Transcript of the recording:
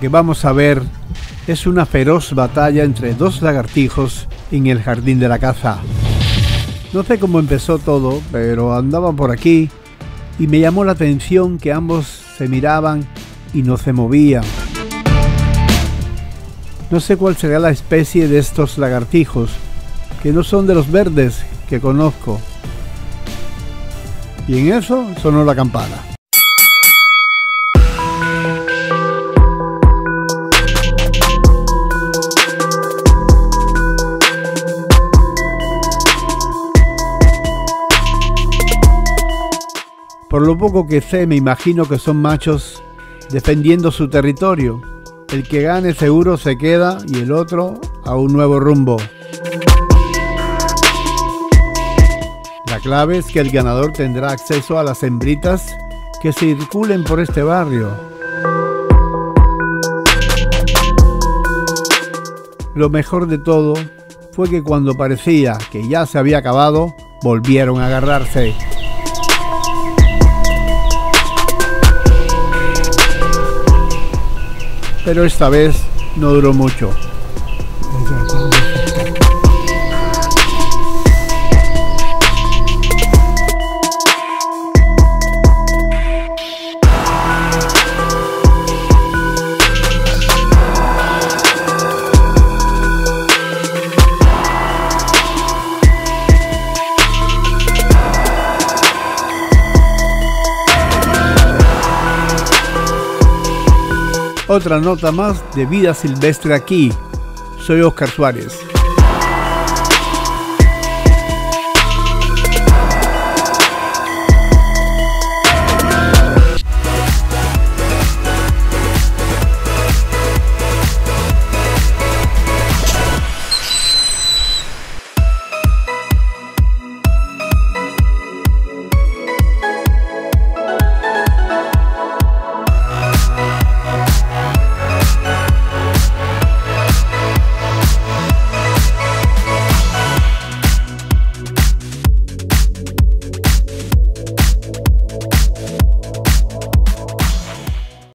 que vamos a ver es una feroz batalla entre dos lagartijos en el jardín de la caza. No sé cómo empezó todo, pero andaban por aquí y me llamó la atención que ambos se miraban y no se movían. No sé cuál será la especie de estos lagartijos, que no son de los verdes que conozco. Y en eso sonó la campana. Por lo poco que sé, me imagino que son machos defendiendo su territorio. El que gane seguro se queda y el otro a un nuevo rumbo. La clave es que el ganador tendrá acceso a las hembritas que circulen por este barrio. Lo mejor de todo fue que cuando parecía que ya se había acabado, volvieron a agarrarse. Pero esta vez no duró mucho. Otra nota más de vida silvestre aquí. Soy Oscar Suárez.